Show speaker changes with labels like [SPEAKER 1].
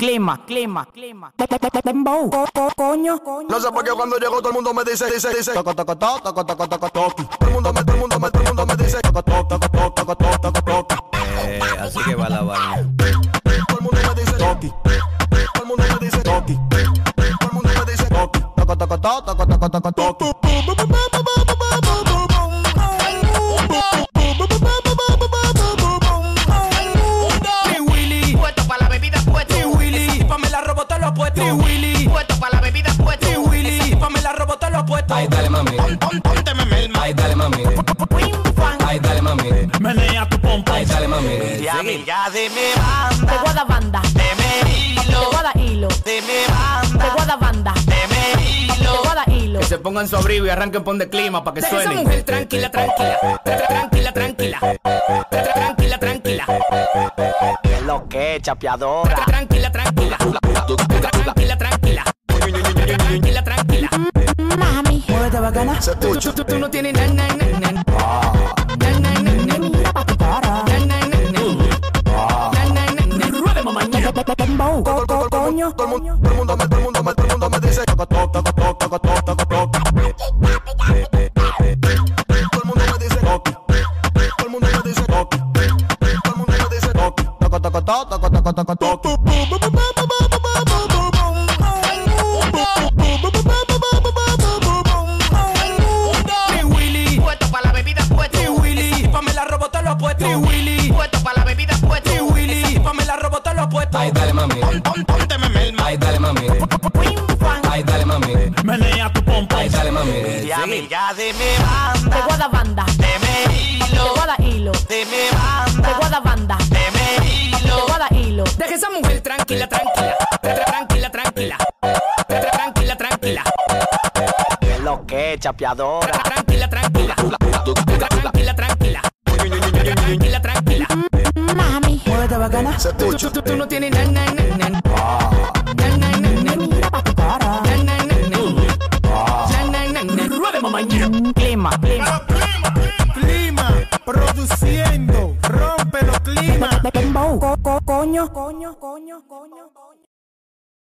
[SPEAKER 1] clima, clima, clima. Dembow, coño, coño.
[SPEAKER 2] No sé por qué cuando llego todo el mundo me dice, dice, dice. Toco, toco, toco, toco, toco, toco, toco. Todo el mundo me, todo el mundo me, todo el mundo me dice. Toco, toco, toco, toco, toco, toco, toco.
[SPEAKER 3] Eh, así que va la vaina.
[SPEAKER 2] Todo el mundo me dice. Toki. Todo el mundo me dice. Toki. Todo el mundo me dice. Toki. Toco, toco, toco, toco, toco, toco, toco.
[SPEAKER 3] Ay, dale mami.
[SPEAKER 4] Pon, ponte melma.
[SPEAKER 3] Ay, dale mami. Ay, dale mami.
[SPEAKER 1] Menea tu pompa.
[SPEAKER 3] Ay, dale mami.
[SPEAKER 4] Ya, ya de mi
[SPEAKER 1] Te
[SPEAKER 4] banda.
[SPEAKER 1] guarda banda,
[SPEAKER 4] De mi
[SPEAKER 1] te
[SPEAKER 4] hilo.
[SPEAKER 1] guarda hilo.
[SPEAKER 4] De mi
[SPEAKER 1] Te
[SPEAKER 4] banda.
[SPEAKER 1] guarda banda,
[SPEAKER 4] De mi
[SPEAKER 1] te
[SPEAKER 4] hilo.
[SPEAKER 1] guarda hilo.
[SPEAKER 3] Que se pongan su abrigo y arranquen pon de clima para que
[SPEAKER 1] Deja esa
[SPEAKER 3] suene.
[SPEAKER 1] mujer tranquila, tranquila. Tra- tra- Tranquila, tranquila. Tra- tra- Tranquila, tranquila.
[SPEAKER 4] ¿Qué lo que, chapeadora?
[SPEAKER 1] Tranquila, tranquila.
[SPEAKER 2] Se escucha.
[SPEAKER 1] Tú, tú, no tienes na, na, na, na. Ah. Na, na, na, na. Para. Na, na, na, na. Coño.
[SPEAKER 2] Todo el mundo me, todo el mundo me, todo el mundo me dice. Toca, toca, toca, toca, toca, toca. Todo el mundo me dice. Toca. Todo el mundo me dice. Toca. Todo el mundo me dice.
[SPEAKER 4] Toca,
[SPEAKER 1] toca, toca, toca, toca, toca, toca. Puestos. Free Willy.
[SPEAKER 4] Puesto para la bebida puesto.
[SPEAKER 1] Free Willy. Pamela robó todos los puestos.
[SPEAKER 3] Ay, dale mami.
[SPEAKER 4] Pon, pon, ponte melma.
[SPEAKER 3] Ay, dale mami. Ay, dale mami.
[SPEAKER 1] Menea tu pompa.
[SPEAKER 3] Ay, dale mami.
[SPEAKER 4] Ya,
[SPEAKER 3] Sigue.
[SPEAKER 4] ya de mi
[SPEAKER 1] Te
[SPEAKER 4] banda.
[SPEAKER 1] guarda banda,
[SPEAKER 4] De mi
[SPEAKER 1] te
[SPEAKER 4] hilo.
[SPEAKER 1] guarda hilo.
[SPEAKER 4] De mi
[SPEAKER 1] Te
[SPEAKER 4] banda.
[SPEAKER 1] guarda banda,
[SPEAKER 4] De mi
[SPEAKER 1] te
[SPEAKER 4] hilo.
[SPEAKER 1] guarda hilo. Deja esa mujer tranquila, tranquila. Tra- tra- Tranquila, tranquila. Tra- tra- Tranquila, tranquila.
[SPEAKER 4] ¿Qué lo que, chapeadora?
[SPEAKER 1] Tra- Tranquila, tranquila. Tra- Tranquila,
[SPEAKER 2] nana.
[SPEAKER 1] Tú, tú, no tienes na, na, na, na. Clima, clima.
[SPEAKER 5] Clima, produciendo. Rompe los.
[SPEAKER 1] Coño, coño, coño, coño, coño.